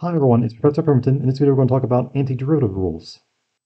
Hi everyone, it's Professor Pemberton. In this video we're going to talk about antiderivative rules.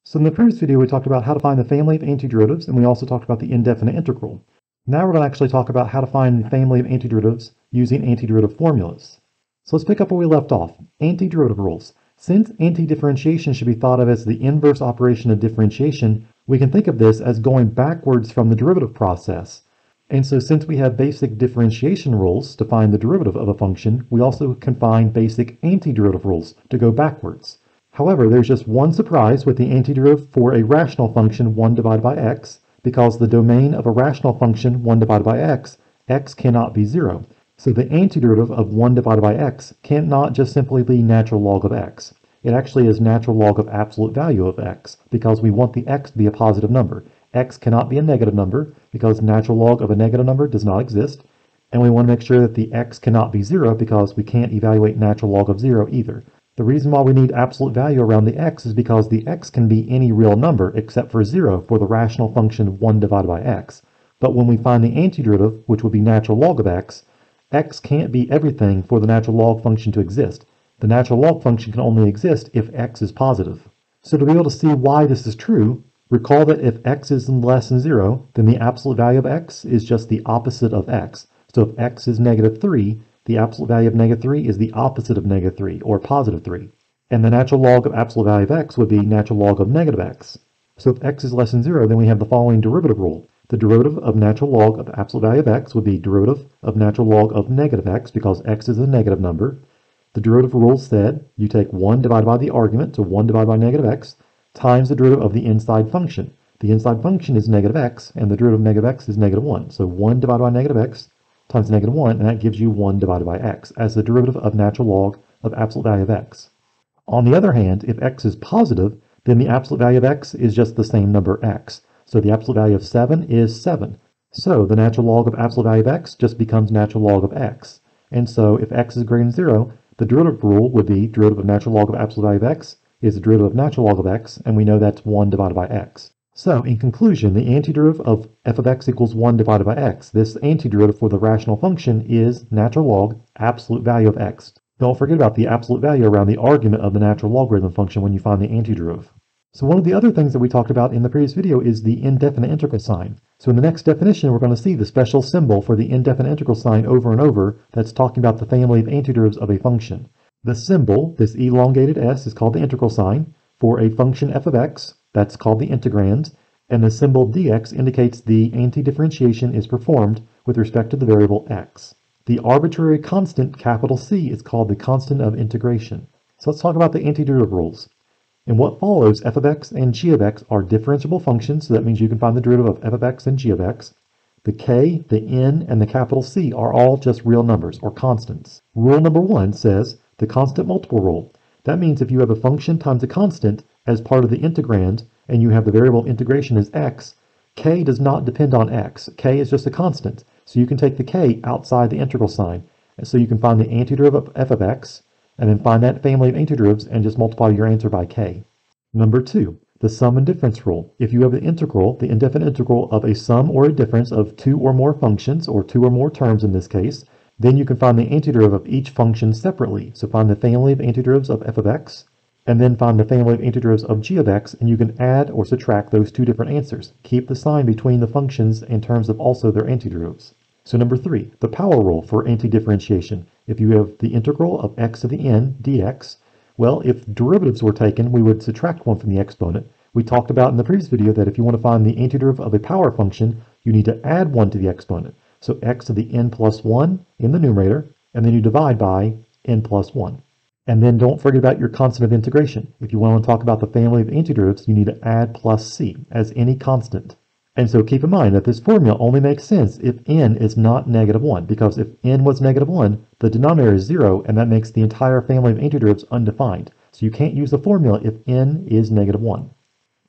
So in the previous video we talked about how to find the family of antiderivatives and we also talked about the indefinite integral. Now we're going to actually talk about how to find the family of antiderivatives using antiderivative formulas. So let's pick up where we left off. Antiderivative rules. Since antidifferentiation should be thought of as the inverse operation of differentiation, we can think of this as going backwards from the derivative process. And so since we have basic differentiation rules to find the derivative of a function, we also can find basic antiderivative rules to go backwards. However, there's just one surprise with the antiderivative for a rational function 1 divided by x, because the domain of a rational function 1 divided by x, x cannot be 0. So the antiderivative of 1 divided by x cannot just simply be natural log of x. It actually is natural log of absolute value of x, because we want the x to be a positive number x cannot be a negative number because natural log of a negative number does not exist. And we want to make sure that the x cannot be 0 because we can't evaluate natural log of 0 either. The reason why we need absolute value around the x is because the x can be any real number except for 0 for the rational function 1 divided by x. But when we find the antiderivative, which would be natural log of x, x can't be everything for the natural log function to exist. The natural log function can only exist if x is positive. So to be able to see why this is true, Recall that if x is less than 0, then the absolute value of x is just the opposite of x. So if x is negative 3, the absolute value of negative 3 is the opposite of negative 3, or positive 3. And the natural log of absolute value of x would be natural log of negative x. So if x is less than 0, then we have the following derivative rule. The derivative of natural log of absolute value of x would be derivative of natural log of negative x, because x is a negative number. The derivative rule said you take 1 divided by the argument, so 1 divided by negative x, times the derivative of the inside function. The inside function is negative x, and the derivative of negative x is negative 1. So 1 divided by negative x times negative 1, and that gives you 1 divided by x as the derivative of natural log of absolute value of x. On the other hand, if x is positive, then the absolute value of x is just the same number x. So the absolute value of 7 is 7. So the natural log of absolute value of x just becomes natural log of x. And so if x is greater than 0, the derivative rule would be derivative of natural log of absolute value of x is the derivative of natural log of x, and we know that's 1 divided by x. So, in conclusion, the antiderivative of f of x equals 1 divided by x. This antiderivative for the rational function is natural log absolute value of x. Don't forget about the absolute value around the argument of the natural logarithm function when you find the antiderivative. So one of the other things that we talked about in the previous video is the indefinite integral sign. So in the next definition, we're going to see the special symbol for the indefinite integral sign over and over that's talking about the family of antiderivatives of a function. The symbol, this elongated s, is called the integral sign. For a function f of x, that's called the integrand, and the symbol dx indicates the anti-differentiation is performed with respect to the variable x. The arbitrary constant, capital C, is called the constant of integration. So let's talk about the antiderivative rules. In what follows, f of x and g of x are differentiable functions, so that means you can find the derivative of f of x and g of x. The k, the n, and the capital C are all just real numbers, or constants. Rule number one says the constant multiple rule. That means if you have a function times a constant as part of the integrand, and you have the variable integration as x, k does not depend on x. k is just a constant. So you can take the k outside the integral sign. And so you can find the antiderivative of f of x, and then find that family of antiderivatives and just multiply your answer by k. Number two, the sum and difference rule. If you have the integral, the indefinite integral of a sum or a difference of two or more functions, or two or more terms in this case, then you can find the antiderivative of each function separately. So find the family of antiderivatives of f of x, and then find the family of antiderivatives of g of x, and you can add or subtract those two different answers. Keep the sign between the functions in terms of also their antiderivatives. So number three, the power rule for antidifferentiation. If you have the integral of x to the n dx, well, if derivatives were taken, we would subtract one from the exponent. We talked about in the previous video that if you want to find the antiderivative of a power function, you need to add one to the exponent. So x to the n plus 1 in the numerator, and then you divide by n plus 1. And then don't forget about your constant of integration. If you want to talk about the family of antiderivatives, you need to add plus c as any constant. And so keep in mind that this formula only makes sense if n is not negative 1, because if n was negative 1, the denominator is 0, and that makes the entire family of antiderivatives undefined. So you can't use the formula if n is negative 1.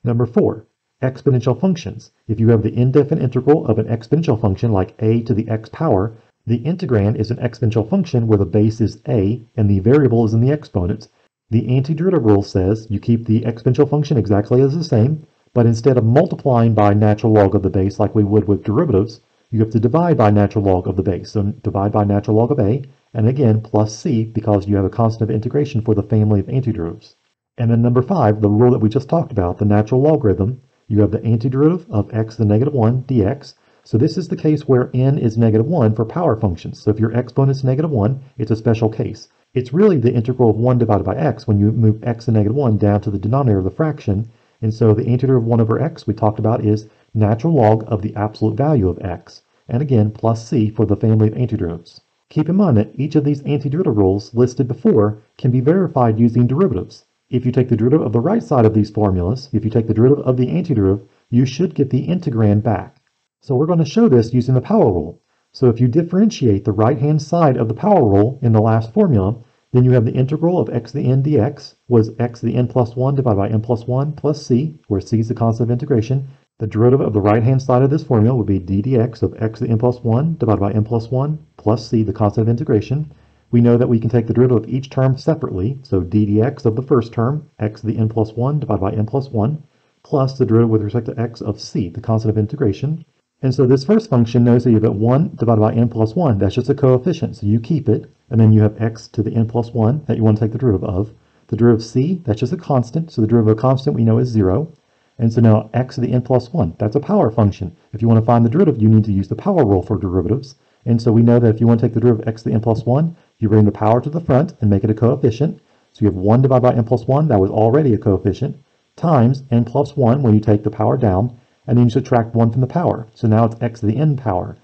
Number 4 exponential functions. If you have the indefinite integral of an exponential function like a to the x power, the integrand is an exponential function where the base is a and the variable is in the exponent. The antiderivative rule says you keep the exponential function exactly as the same, but instead of multiplying by natural log of the base like we would with derivatives, you have to divide by natural log of the base. So divide by natural log of a, and again plus c because you have a constant of integration for the family of antiderivatives. And then number five, the rule that we just talked about, the natural logarithm, you have the antiderivative of x to the negative 1 dx. So this is the case where n is negative 1 for power functions. So if your exponent is negative 1, it's a special case. It's really the integral of 1 divided by x when you move x to negative 1 down to the denominator of the fraction. And so the antiderivative of 1 over x we talked about is natural log of the absolute value of x. And again, plus c for the family of antiderivatives. Keep in mind that each of these antiderivative rules listed before can be verified using derivatives. If you take the derivative of the right side of these formulas, if you take the derivative of the antiderivative, you should get the integrand back. So we're going to show this using the power rule. So if you differentiate the right-hand side of the power rule in the last formula, then you have the integral of x to the n dx was x to the n plus 1 divided by n plus 1 plus c, where c is the constant of integration. The derivative of the right-hand side of this formula would be d dx of x to the n plus 1 divided by n plus 1 plus c, the constant of integration. We know that we can take the derivative of each term separately, so d dx of the first term, x to the n plus 1 divided by n plus 1, plus the derivative with respect to x of c, the constant of integration. And so this first function knows that you have 1 divided by n plus 1. That's just a coefficient, so you keep it. And then you have x to the n plus 1 that you want to take the derivative of. The derivative of c, that's just a constant. So the derivative of a constant we know is 0. And so now x to the n plus 1, that's a power function. If you want to find the derivative, you need to use the power rule for derivatives. And so we know that if you want to take the derivative of x to the n plus 1, you bring the power to the front and make it a coefficient. So you have 1 divided by n plus 1, that was already a coefficient, times n plus 1 when you take the power down and then you subtract 1 from the power. So now it's x to the n power.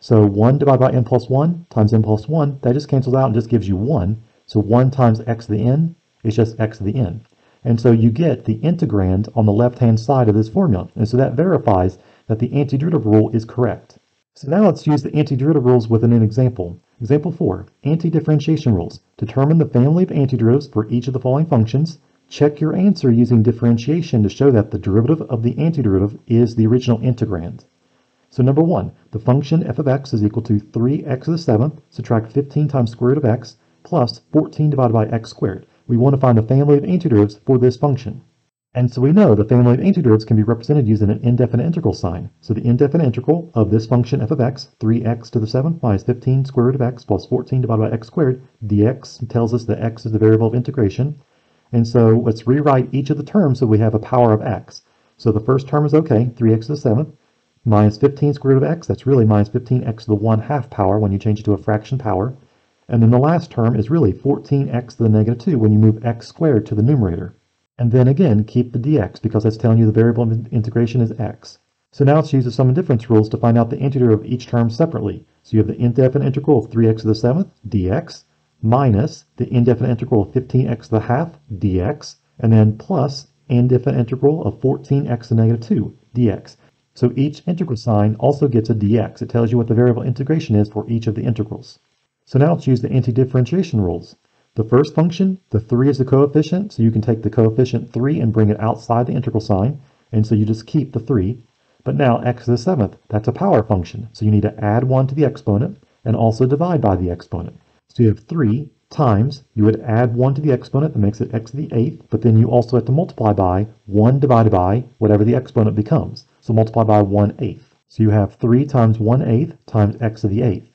So 1 divided by n plus 1 times n plus 1, that just cancels out and just gives you 1. So 1 times x to the n is just x to the n. And so you get the integrand on the left-hand side of this formula. And so that verifies that the antiderivative rule is correct. So now let's use the antiderivative rules within an example. Example 4, antidifferentiation rules. Determine the family of antiderivatives for each of the following functions Check your answer using differentiation to show that the derivative of the antiderivative is the original integrand. So number one, the function f of x is equal to 3x to the seventh, subtract 15 times square root of x, plus 14 divided by x squared. We want to find the family of antiderivatives for this function. And so we know the family of antiderivatives can be represented using an indefinite integral sign. So the indefinite integral of this function f of x, 3x to the seventh minus 15 square root of x plus 14 divided by x squared, dx tells us that x is the variable of integration. And so let's rewrite each of the terms so we have a power of x. So the first term is okay, 3x to the 7th, minus 15 square root of x, that's really minus 15x to the 1 half power when you change it to a fraction power. And then the last term is really 14x to the negative 2 when you move x squared to the numerator. And then again, keep the dx because that's telling you the variable integration is x. So now let's use the sum and difference rules to find out the antiderivative of each term separately. So you have the indefinite integral of 3x to the 7th dx minus the indefinite integral of 15x to the half dx, and then plus indefinite integral of 14x to negative 2 dx. So each integral sign also gets a dx. It tells you what the variable integration is for each of the integrals. So now let's use the anti-differentiation rules. The first function, the 3 is the coefficient, so you can take the coefficient 3 and bring it outside the integral sign, and so you just keep the 3. But now x to the 7th, that's a power function, so you need to add 1 to the exponent and also divide by the exponent. So you have 3 times, you would add 1 to the exponent, that makes it x to the 8th, but then you also have to multiply by 1 divided by whatever the exponent becomes. So multiply by 1 eighth. So you have 3 times 1 eighth times x to the 8th.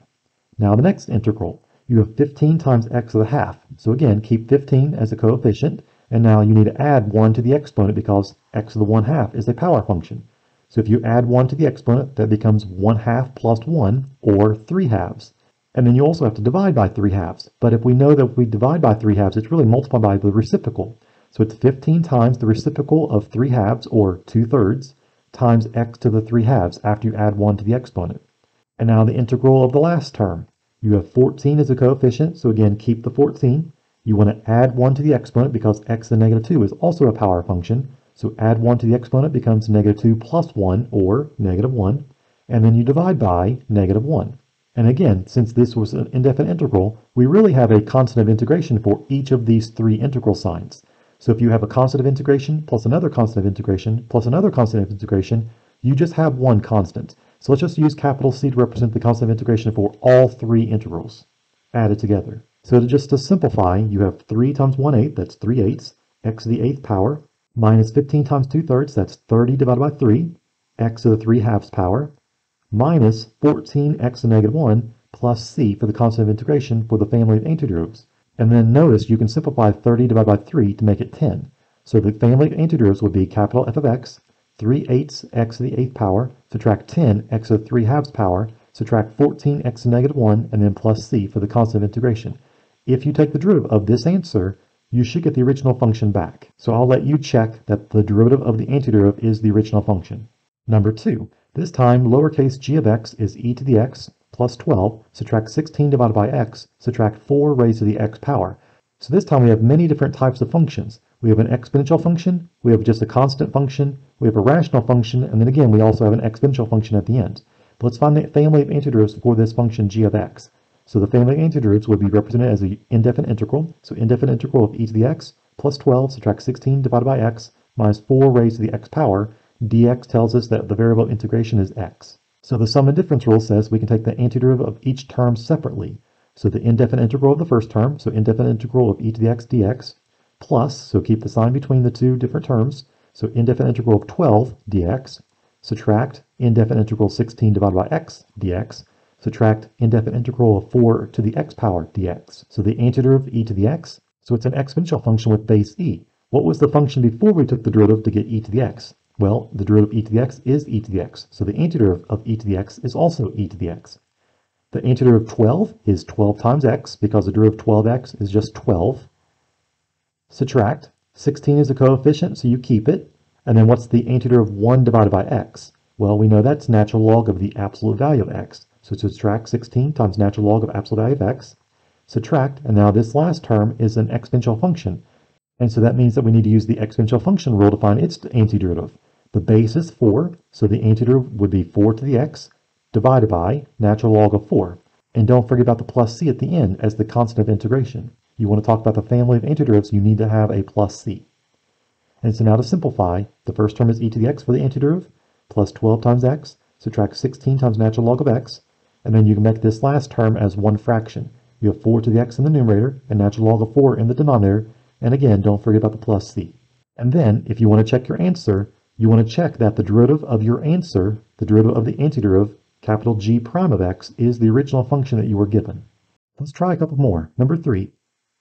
Now the next integral, you have 15 times x to the half. So again, keep 15 as a coefficient, and now you need to add 1 to the exponent because x to the 1 half is a power function. So if you add 1 to the exponent, that becomes 1 half plus 1, or 3 halves. And then you also have to divide by 3 halves. But if we know that if we divide by 3 halves, it's really multiplied by the reciprocal. So it's 15 times the reciprocal of 3 halves, or 2 thirds, times x to the 3 halves after you add 1 to the exponent. And now the integral of the last term. You have 14 as a coefficient, so again, keep the 14. You want to add 1 to the exponent because x to the negative 2 is also a power function. So add 1 to the exponent becomes negative 2 plus 1, or negative 1. And then you divide by negative 1. And again, since this was an indefinite integral, we really have a constant of integration for each of these three integral signs. So if you have a constant of integration plus another constant of integration plus another constant of integration, you just have one constant. So let's just use capital C to represent the constant of integration for all three integrals added together. So to just to simplify, you have 3 times 1 8, that's 3 eighths, x to the 8th power, minus 15 times 2 thirds, that's 30 divided by 3, x to the 3 halves power, minus 14x to negative 1, plus c for the constant of integration for the family of antiderivatives. And then notice you can simplify 30 divided by 3 to make it 10. So the family of antiderivatives would be capital F of x, 3 eighths x to the eighth power, subtract 10 x to the 3 halves power, subtract 14 x to negative 1, and then plus c for the constant of integration. If you take the derivative of this answer, you should get the original function back. So I'll let you check that the derivative of the antiderivative is the original function. Number 2. This time, lowercase g of x is e to the x plus 12, subtract 16 divided by x, subtract 4 raised to the x power. So this time we have many different types of functions. We have an exponential function, we have just a constant function, we have a rational function, and then again we also have an exponential function at the end. But let's find the family of antiderivatives for this function g of x. So the family of antiderivatives would be represented as an indefinite integral. So indefinite integral of e to the x plus 12 subtract 16 divided by x minus 4 raised to the x power. dx tells us that the variable integration is x. So the sum and difference rule says we can take the antiderivative of each term separately. So the indefinite integral of the first term, so indefinite integral of e to the x dx, plus, so keep the sign between the two different terms, so indefinite integral of 12 dx, subtract indefinite integral 16 divided by x dx, subtract indefinite integral of 4 to the x power dx. So the antiderivative of e to the x, so it's an exponential function with base e. What was the function before we took the derivative to get e to the x? Well, the derivative of e to the x is e to the x, so the antiderivative of e to the x is also e to the x. The antiderivative of 12 is 12 times x, because the derivative of 12x is just 12. Subtract. 16 is the coefficient, so you keep it. And then what's the antiderivative of 1 divided by x? Well, we know that's natural log of the absolute value of x. So subtract 16 times natural log of absolute value of x. Subtract, and now this last term is an exponential function. And so that means that we need to use the exponential function rule to find its antiderivative. The base is 4, so the antiderivative would be 4 to the x divided by natural log of 4. And don't forget about the plus c at the end as the constant of integration. You want to talk about the family of antiderivatives, you need to have a plus c. And so now to simplify, the first term is e to the x for the antiderivative, plus 12 times x, subtract 16 times natural log of x, and then you can make this last term as one fraction. You have 4 to the x in the numerator, and natural log of 4 in the denominator, and again, don't forget about the plus c. And then, if you want to check your answer, you want to check that the derivative of your answer, the derivative of the antiderivative, capital G prime of x, is the original function that you were given. Let's try a couple more. Number three,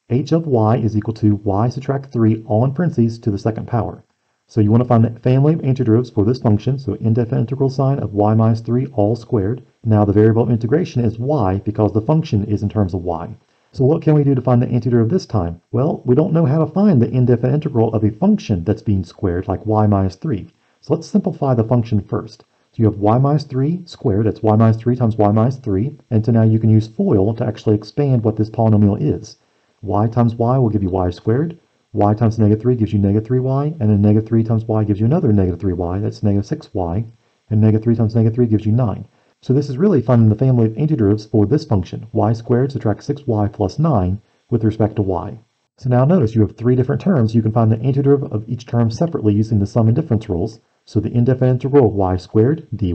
h of y is equal to y subtract 3 all in parentheses to the second power. So you want to find the family of antiderivatives for this function, so indefinite integral sign of y minus 3 all squared. Now the variable of integration is y because the function is in terms of y. So what can we do to find the antiderivative this time? Well, we don't know how to find the indefinite integral of a function that's being squared, like y minus 3. So let's simplify the function first. So you have y minus 3 squared, that's y minus 3 times y minus 3, and so now you can use FOIL to actually expand what this polynomial is. Y times y will give you y squared, y times negative 3 gives you negative 3y, and then negative 3 times y gives you another negative 3y, that's negative 6y, and negative 3 times negative 3 gives you 9. So this is really finding the family of antiderivatives for this function, y squared subtract 6y plus 9 with respect to y. So now notice you have three different terms. You can find the antiderivative of each term separately using the sum and difference rules. So the indefinite integral of y squared, dy,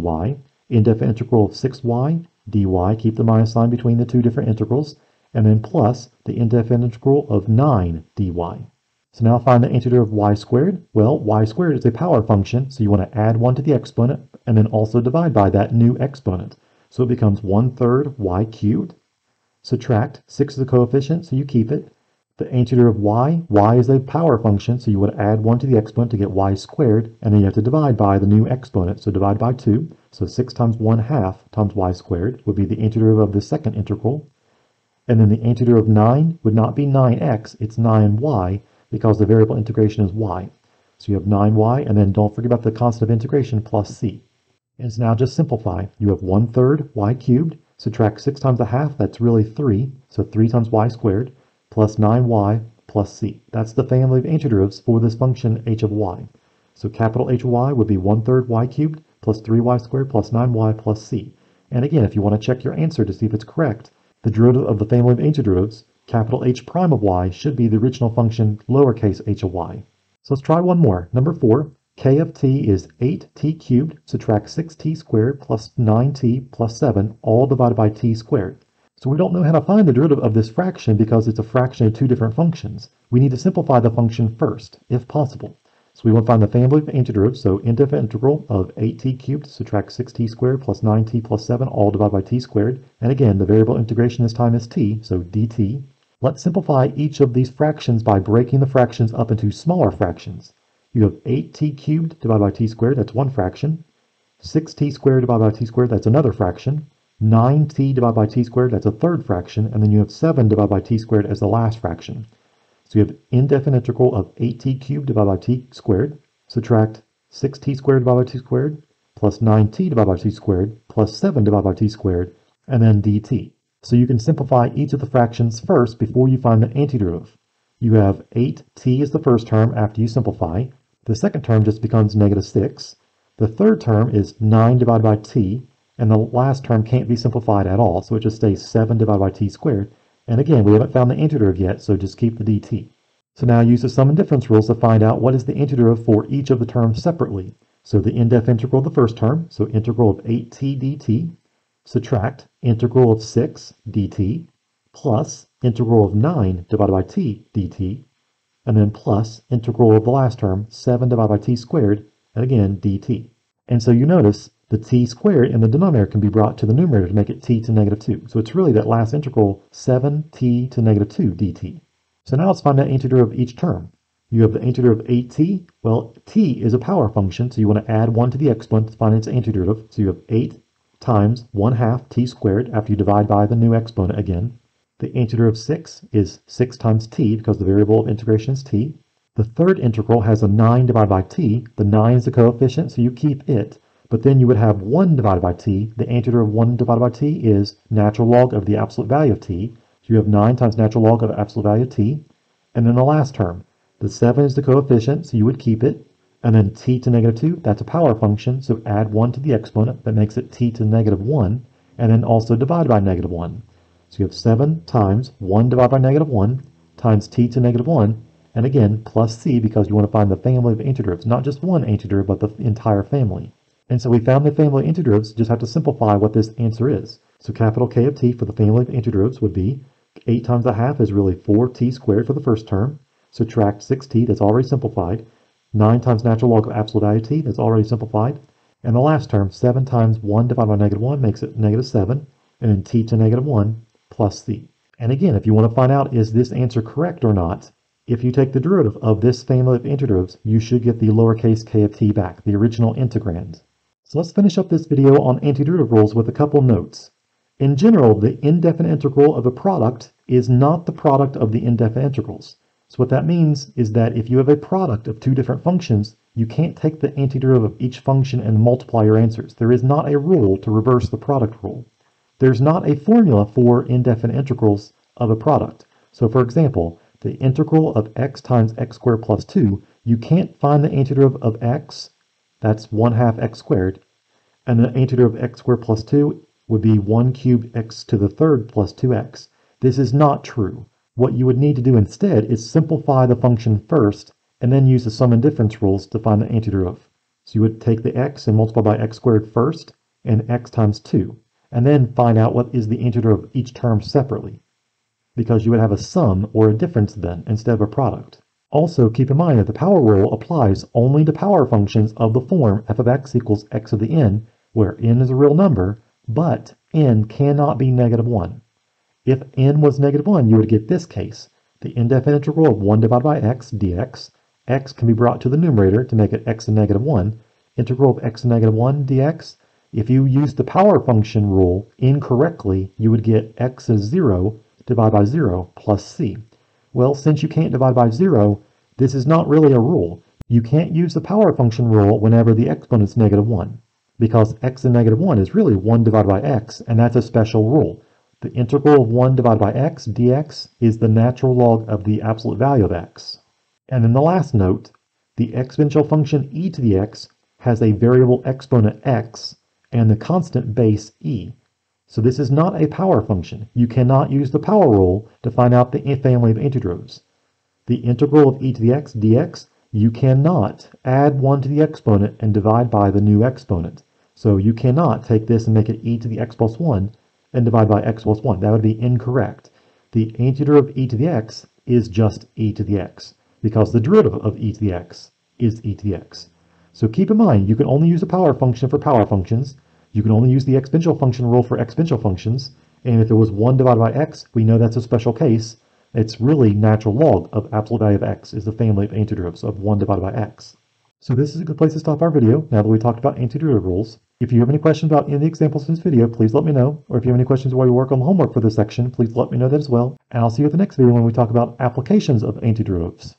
indefinite integral of 6y, dy, keep the minus sign between the two different integrals, and then plus the indefinite integral of 9 dy. So now find the antiderivative of y squared. Well, y squared is a power function, so you want to add 1 to the exponent and then also divide by that new exponent. So it becomes 1 third y cubed. Subtract, 6 is a coefficient, so you keep it. The antiderivative of y, y is a power function, so you would add 1 to the exponent to get y squared, and then you have to divide by the new exponent, so divide by 2. So 6 times 1 half times y squared would be the antiderivative of the second integral. And then the antiderivative of 9 would not be 9x, it's 9y, because the variable integration is y. So you have 9y, and then don't forget about the constant of integration plus c. And so now just simplify. You have 1 third y cubed, subtract 6 times a half, that's really 3, so 3 times y squared, plus 9y plus c. That's the family of antiderivatives for this function h of y. So capital H of y would be 1 third y cubed plus 3y squared plus 9y plus c. And again, if you want to check your answer to see if it's correct, the derivative of the family of antiderivatives capital H prime of y should be the original function lowercase h of y. So let's try one more. Number 4, k of t is 8t cubed, subtract 6t squared plus 9t plus 7, all divided by t squared. So we don't know how to find the derivative of this fraction because it's a fraction of two different functions. We need to simplify the function first, if possible. So we want to find the family of antiderivatives, so indefinite integral of 8t cubed subtract 6t squared plus 9t plus 7 all divided by t squared. And again, the variable integration this time is t, so dt. Let's simplify each of these fractions by breaking the fractions up into smaller fractions. You have 8t cubed divided by t squared, that's one fraction. 6t squared divided by t squared, that's another fraction. 9t divided by t squared, that's a third fraction. And then you have 7 divided by t squared as the last fraction. So you have indefinite integral of 8t cubed divided by t squared, subtract 6t squared divided by t squared, plus 9t divided by t squared, plus 7 divided by t squared, and then dt. So you can simplify each of the fractions first before you find the antiderivative. You have 8t is the first term after you simplify. The second term just becomes negative 6. The third term is 9 divided by t, and the last term can't be simplified at all, so it just stays 7 divided by t squared. And again, we haven't found the antiderivative yet, so just keep the dt. So now use the sum and difference rules to find out what is the antiderivative for each of the terms separately. So the in-depth integral of the first term, so integral of 8t dt, subtract integral of 6 dt, plus integral of 9 divided by t dt, and then plus integral of the last term, 7 divided by t squared, and again dt. And so you notice the t squared in the denominator can be brought to the numerator to make it t to negative 2. So it's really that last integral 7t to negative 2 dt. So now let's find the antiderivative of each term. You have the antiderivative of 8t. Well, t is a power function, so you want to add 1 to the exponent to find its antiderivative. So you have 8 times 1 half t squared after you divide by the new exponent again. The antiderivative of 6 is 6 times t because the variable of integration is t. The third integral has a 9 divided by t. The 9 is the coefficient, so you keep it. But then you would have 1 divided by t. The antiderivative of 1 divided by t is natural log of the absolute value of t. So you have 9 times natural log of absolute value of t. And then the last term. The 7 is the coefficient, so you would keep it. And then t to negative 2, that's a power function, so add 1 to the exponent. That makes it t to negative 1. And then also divide by negative 1. So you have 7 times 1 divided by negative 1 times t to negative 1. And again, plus c because you want to find the family of antiderivatives, not just one antiderivative, but the entire family. And so we found the family of antiderivatives, just have to simplify what this answer is. So capital K of t for the family of antiderivatives would be 8 times a half is really 4t squared for the first term. Subtract 6t, that's already simplified. 9 times natural log of absolute value t, that's already simplified. And the last term, 7 times 1 divided by negative 1 makes it negative 7. And then t to negative 1 plus c. And again, if you want to find out is this answer correct or not, if you take the derivative of this family of antiderivatives, you should get the lowercase k of t back, the original integrand. So let's finish up this video on antiderivative rules with a couple notes. In general, the indefinite integral of a product is not the product of the indefinite integrals. So what that means is that if you have a product of two different functions, you can't take the antiderivative of each function and multiply your answers. There is not a rule to reverse the product rule. There's not a formula for indefinite integrals of a product. So for example, the integral of x times x squared plus 2, you can't find the antiderivative of x that's 1 half x squared. And the antiderivative of x squared plus 2 would be 1 cubed x to the third plus 2x. This is not true. What you would need to do instead is simplify the function first and then use the sum and difference rules to find the antiderivative. So you would take the x and multiply by x squared first and x times 2, and then find out what is the antiderivative of each term separately, because you would have a sum or a difference then instead of a product. Also, keep in mind that the power rule applies only to power functions of the form f of x equals x to the n, where n is a real number, but n cannot be negative 1. If n was negative 1, you would get this case. The indefinite integral of 1 divided by x dx. x can be brought to the numerator to make it x to negative 1. Integral of x to negative 1 dx. If you use the power function rule incorrectly, you would get x is 0 divided by 0 plus c. Well, since you can't divide by zero, this is not really a rule. You can't use the power function rule whenever the exponent is negative 1, because x in negative 1 is really 1 divided by x, and that's a special rule. The integral of 1 divided by x dx is the natural log of the absolute value of x. And in the last note, the exponential function e to the x has a variable exponent x and the constant base e. So this is not a power function. You cannot use the power rule to find out the family of antiderivatives. The integral of e to the x dx, you cannot add 1 to the exponent and divide by the new exponent. So you cannot take this and make it e to the x plus 1 and divide by x plus 1. That would be incorrect. The antiderivative of e to the x is just e to the x, because the derivative of e to the x is e to the x. So keep in mind, you can only use a power function for power functions. You can only use the exponential function rule for exponential functions. And if it was 1 divided by x, we know that's a special case. It's really natural log of absolute value of x is the family of antiderivatives of 1 divided by x. So this is a good place to stop our video now that we talked about antiderivative rules. If you have any questions about any of the examples in this video, please let me know. Or if you have any questions while you work on the homework for this section, please let me know that as well. And I'll see you at the next video when we talk about applications of antiderivatives.